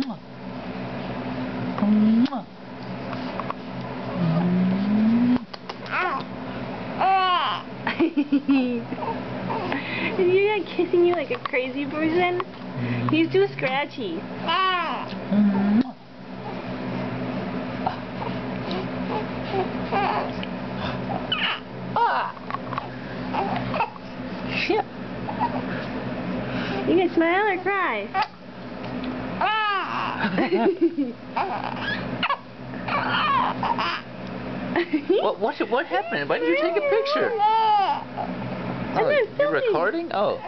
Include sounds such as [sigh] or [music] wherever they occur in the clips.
Is he kissing you like a crazy person? He's too scratchy. You can smile or cry. What what what happened? Why did you take a picture? Oh, you're recording? Oh.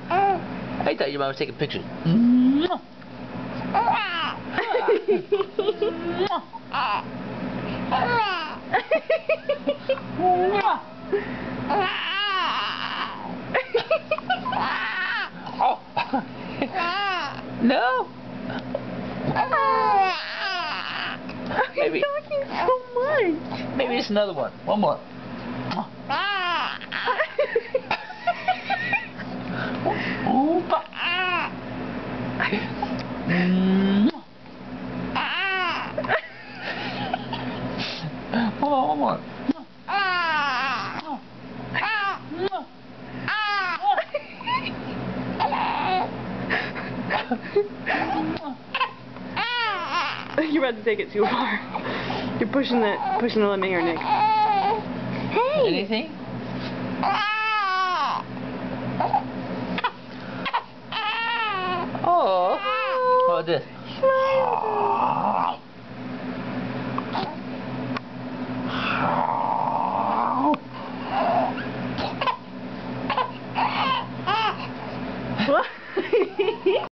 I thought your mom was taking pictures. [laughs] Oh. Maybe. You're talking so much. Maybe it's another one. One more. [laughs] Hold on, one more. [laughs] [laughs] [laughs] You're about to take it too far. You're pushing the pushing the limit here, Nick. Hey. Anything? Oh. oh [laughs] [laughs] what is this. What?